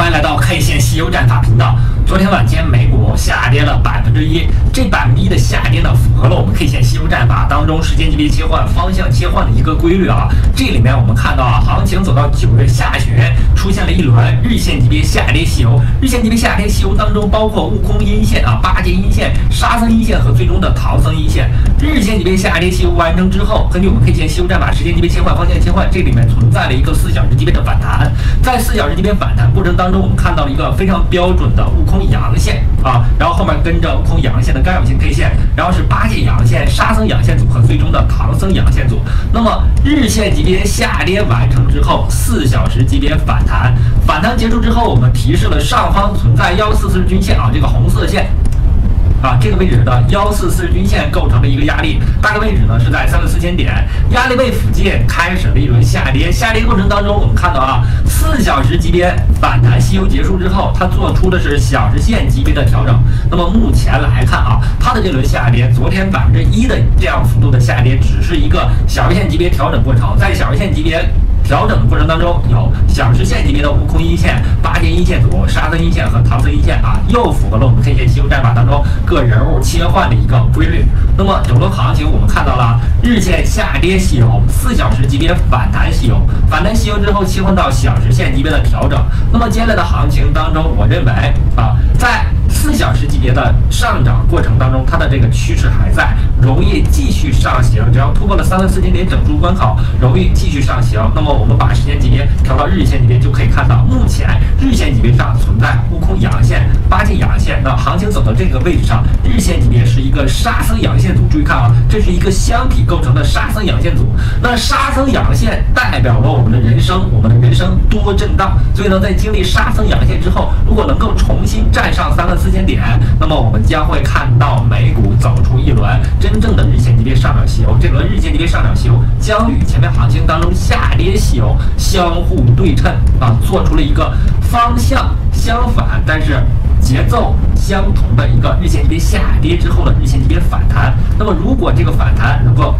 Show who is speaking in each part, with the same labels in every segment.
Speaker 1: 欢迎来到 K 线西游战法频道。昨天晚间美股下跌了百分之一，这百分之一的下跌呢，符合了我们 K 线西游战法当中时间级别切换、方向切换的一个规律啊。这里面我们看到啊，行情走到九月下旬，出现了一轮日线级别下跌西游。日线级别下跌西游当中，包括悟空阴线啊、八节阴线、沙僧阴线和最终的唐僧阴线。日线级别下跌西游完成之后，根据我们 K 线西游战法时间级别切换、方向切换，这里面存在了一个四小时级别的反弹。在四小时级别反弹过程当中，中我们看到了一个非常标准的悟空。阳线啊，然后后面跟着悟空阳线的干扰性 K 线，然后是八戒阳线、沙僧阳线组和最终的唐僧阳线组。那么日线级别下跌完成之后，四小时级别反弹，反弹结束之后，我们提示了上方存在幺四四均线啊，这个红色线。啊，这个位置的幺四四均线构成了一个压力，大概位置呢是在三万四千点，压力位附近开始了一轮下跌。下跌过程当中，我们看到啊，四小时级别反弹西游结束之后，它做出的是小时线级别的调整。那么目前来看啊，它的这轮下跌，昨天百分之一的这样幅度的下跌，只是一个小时线级别调整过程，在小时线级别。调整的过程当中，有小时线级别的悟空一线、八节阴线组、沙僧一线和唐僧一线啊，又符合了我们 K 线西游战法当中各人物切换的一个规律。那么整轮行情我们看到了日线下跌西游，四小时级别反弹西游，反弹西游之后切换到小时线级别的调整。那么接下来的行情当中，我认为啊，在四小时级别的上涨过程当中，它的这个趋势还在，容易继续上行。只要突破了三万四千点整数关口，容易继续上行。那么我们把时间级别调到日线级别，就可以看到，目前日线级别上存在悟空阳线、八进那行情走到这个位置上，日线级别是一个沙僧阳线组。注意看啊，这是一个箱体构成的沙僧阳线组。那沙僧阳线代表了我们的人生，我们的人生多震荡。所以呢，在经历沙僧阳线之后，如果能够重新站上三万四。千点，那么我们将会看到美股走出一轮真正的日线级别上涨西游。这轮日线级别上涨西游将与前面行情当中下跌西游相互对称啊，做出了一个方向相反，但是节奏相同的一个日线级别下跌之后的日线级别反弹。那么如果这个反弹能够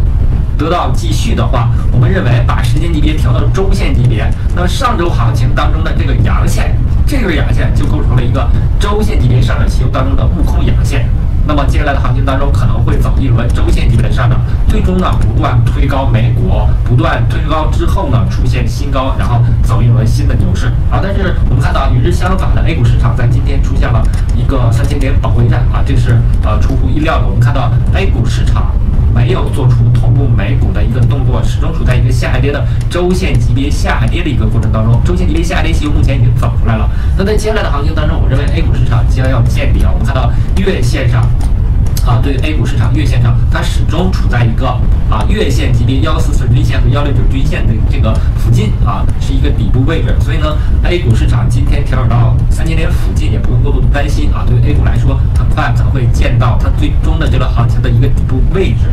Speaker 1: 得到继续的话，我们认为把时间级别调到周线级别，那上周行情当中的这个阳线。这个阳线就构成了一个周线级别上涨期当中的悟空阳线，那么接下来的行情当中可能会走一轮周线级别的上涨，最终呢不断推高美股，不断推高之后呢出现新高，然后走一轮新的牛市啊。但是我们看到与之相反的 A 股市场在今天出现了一个三千点保卫战啊，这是呃出乎意料的。我们看到 A 股市场。没有做出同步美股的一个动作，始终处在一个下跌的周线级别下跌的一个过程当中。周线级别下跌，其实目前已经走出来了。那在接下来的行情当中，我认为 A 股市场将要见底啊。我们看到月线上。啊，对于 A 股市场月线上，它始终处在一个啊月线级别幺四四均线和幺六九均线的这个附近啊，是一个底部位置。所以呢，A 股市场今天调整到三千点附近，也不用过度的担心啊。对于 A 股来说，很快可能会见到它最终的这个行情的一个底部位置。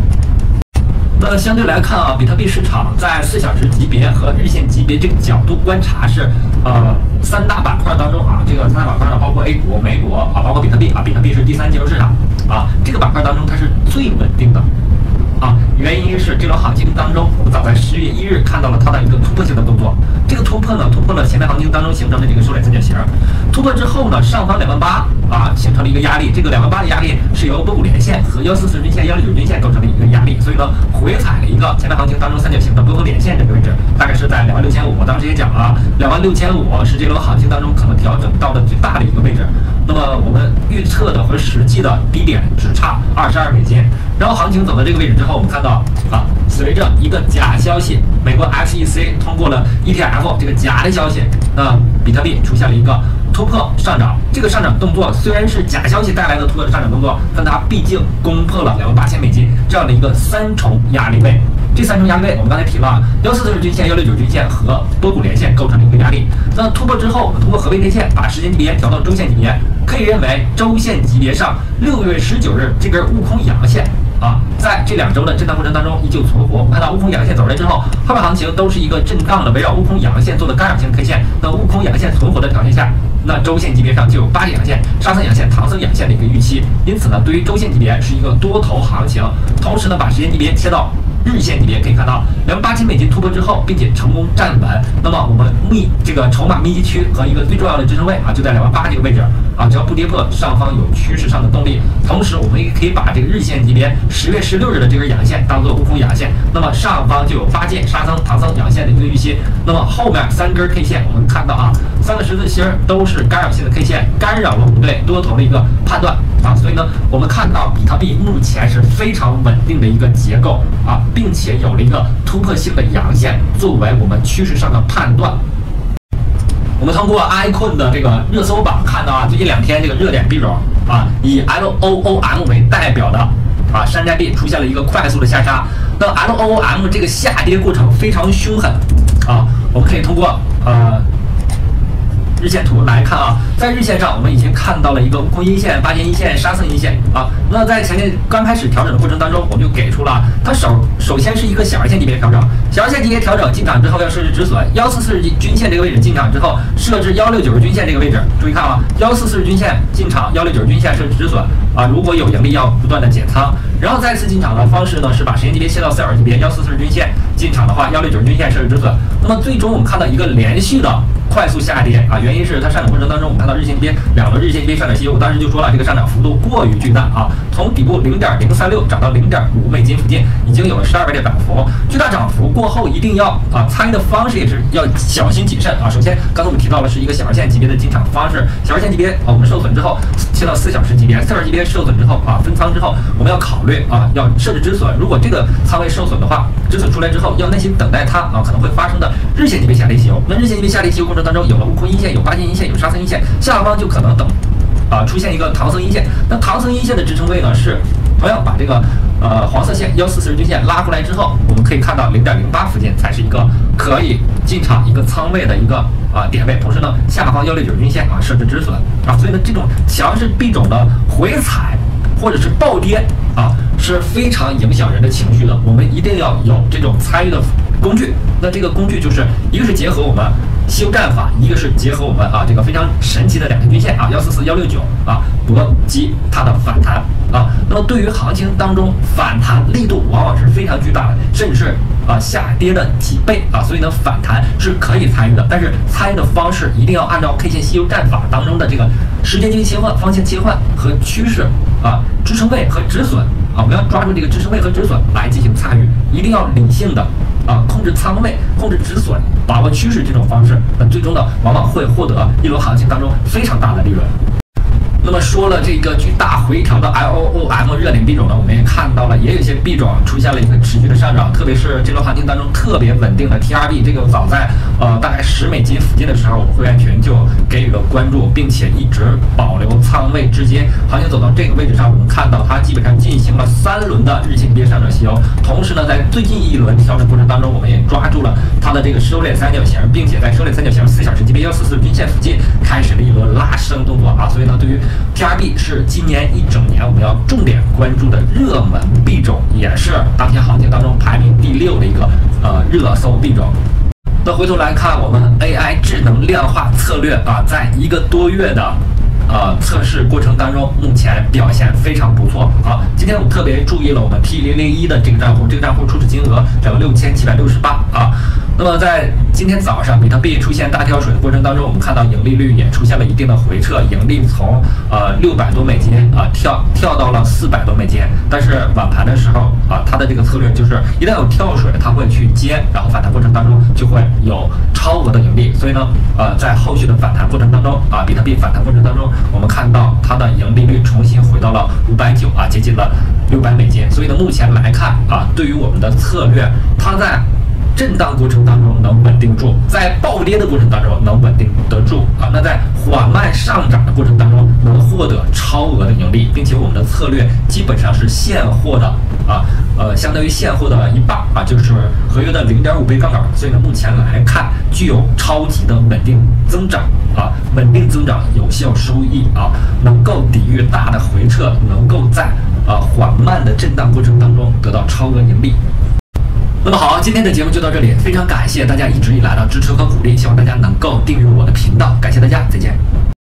Speaker 1: 那相对来看啊，比特币市场在四小时级别和日线级别这个角度观察是，呃，三大板块当中啊，这个三大板块呢，包括 A 股、美股啊，包括比特币啊，比特币是第三金融市场啊，这个板块当中它是最稳定的。啊，原因是这轮行情当中，我们早在十月一日看到了它的一个突破性的动作。这个突破呢，突破了前面行情当中形成的这个收敛三角形。突破之后呢，上方两万八啊，形成了一个压力。这个两万八的压力是由波谷连线和幺四四均线、幺六九均线构成的一个压力。所以呢，回踩了一个前面行情当中三角形的波峰连线这个位置，大概是也讲了，两万六千五是这轮行情当中可能调整到的最大的一个位置。那么我们预测的和实际的低点只差二十二美金。然后行情走到这个位置之后，我们看到啊，随着一个假消息，美国 SEC 通过了 ETF 这个假的消息，那比特币出现了一个突破上涨。这个上涨动作虽然是假消息带来的突破上涨动作，但它毕竟攻破了两万八千美金这样的一个三重压力位。这三重压力位我们刚才提了，幺四四均线、幺六九均线和波谷连线构成了一个压力。那突破之后，我们通过合并 K 线把时间级别调到周线级别，可以认为周线级别上六月十九日这根悟空阳线。啊，在这两周的震荡过程当中依旧存活。我们看到悟空阳线走出来之后，后面行情都是一个震荡的，围绕悟空阳线做的干扰性 K 线。那悟空阳线存活的条件下，那周线级别上就有八节阳线、沙僧阳线、唐僧阳线的一个预期。因此呢，对于周线级别是一个多头行情。同时呢，把时间级别切到。日线级别可以看到两万八千美金突破之后，并且成功站稳，那么我们密这个筹码密集区和一个最重要的支撑位啊，就在两万八这个位置啊，只要不跌破，上方有趋势上的动力。同时，我们也可以把这个日线级别十月十六日的这根阳线当做悟空阳线，那么上方就有八剑沙僧、唐僧阳线的一个预期。那么后面三根 K 线，我们看到啊，三个十字星都是干扰性的 K 线，干扰了我们对多头的一个判断啊。所以呢，我们看到比特币目前是非常稳定的一个结构啊，并且有了一个突破性的阳线作为我们趋势上的判断。我们通过 iCoin 的这个热搜榜看到啊，最近两天这个热点币种啊，以 LOOM 为代表的啊山寨币出现了一个快速的下杀。那 L O M 这个下跌过程非常凶狠啊，我们可以通过呃。日线图来看啊，在日线上我们已经看到了一个空阴线、八天阴线、沙僧阴线啊。那在前面刚开始调整的过程当中，我们就给出了它首首先是一个小日线级别调整，小日线级别调整进场之后要设置止损，幺四四日均线这个位置进场之后设置幺六九日均线这个位置，注意看啊，幺四四日均线进场，幺六九日均线设置止损啊。如果有盈利要不断的减仓，然后再次进场的方式呢是把时间级别切到四小时级别，幺四四日均线进场的话，幺六九日均线设置止损。那么最终我们看到一个连续的。快速下跌啊，原因是它上涨过程当中，我们看到日线级别两轮日线级别上涨期，我当时就说了，这个上涨幅度过于巨大啊，从底部零点零三六涨到零点五美金附近，已经有了十二倍的涨幅。巨大涨幅过后，一定要啊参与的方式也是要小心谨慎啊。首先，刚才我们提到了是一个小日线级别的进场方式，小日线级别啊，我们受损之后切到四小时级别，四小时级别受损之后啊，分仓之后，我们要考虑啊，要设置止损。如果这个仓位受损的话，止损出来之后，要耐心等待它啊可能会发生的日线级别下跌期油。那日线级别下跌期油过当中，有了悟空阴线，有八剑阴线，有沙僧阴线，下方就可能等啊出现一个唐僧阴线。那唐僧阴线的支撑位呢是同样把这个呃黄色线幺四四日均线拉过来之后，我们可以看到零点零八附近才是一个可以进场一个仓位的一个啊点位。同时呢，下方幺六九均线啊设置止损啊，所以呢这种强势币种的回踩或者是暴跌啊是非常影响人的情绪的。我们一定要有这种参与的工具。那这个工具就是一个是结合我们。西游战法，一个是结合我们啊这个非常神奇的两根均线啊幺四四幺六九啊搏击它的反弹啊。那么对于行情当中反弹力度往往是非常巨大的，甚至是啊下跌的几倍啊。所以呢反弹是可以参与的，但是参与的方式一定要按照 K 线西游战法当中的这个时间级别切换、方向切换和趋势啊支撑位和止损啊，我们要抓住这个支撑位和止损来进行参与，一定要理性的。啊，控制仓位，控制止损，把握趋势这种方式，那最终呢，往往会获得一轮行情当中非常大的利润。那么说了这个巨大回调的 L O O M 热点币种呢，我们也看到了，也有一些币种出现了一个持续的上涨，特别是这轮行情当中特别稳定的 T R B，这个早在呃大概十美金附近的时候，我们会员群就给予了关注，并且一直保留仓位，至今行情走到这个位置上，我们看到它基本上进行了三轮的日线级别上涨吸同时呢，在最近一轮调整过程当中，我们也抓住了它的这个收敛三角形，并且在收敛三角形四小时级别幺四四线附近开始了一轮拉升动作啊，所以呢，对于 T R B 是今年一整年我们要重点关注的热门币种，也是当前行情当中排名第六的一个呃热搜币种。那回头来看，我们 A I 智能量化策略啊，在一个多月的。呃，测试过程当中，目前表现非常不错啊。今天我们特别注意了我们 T 零零一的这个账户，这个账户初始金额涨了六千七百六十八啊。那么在今天早上，比特币出现大跳水的过程当中，我们看到盈利率也出现了一定的回撤，盈利从呃六百多美金啊跳跳到了四百多美金。但是晚盘的时候啊，它的这个策略就是一旦有跳水，它会去接，然后反弹过程当中就会有超额的盈利。所以呢，呃，在后续的反弹过程当中啊，比特币反弹过程当中。我们看到它的盈利率重新回到了五百九啊，接近了六百美金。所以呢，目前来看啊，对于我们的策略，它在震荡过程当中能稳定住，在暴跌的过程当中能稳定得住啊。那在缓慢上涨的过程当中能获得超额的盈利，并且我们的策略基本上是现货的啊，呃，相当于现货的一半啊，就是合约的零点五倍杠杆。所以呢，目前来看具有超级的稳定增长。啊，稳定增长，有效收益啊，能够抵御大的回撤，能够在啊缓慢的震荡过程当中得到超额盈利。那么好，今天的节目就到这里，非常感谢大家一直以来的支持和鼓励，希望大家能够订阅我的频道，感谢大家，再见。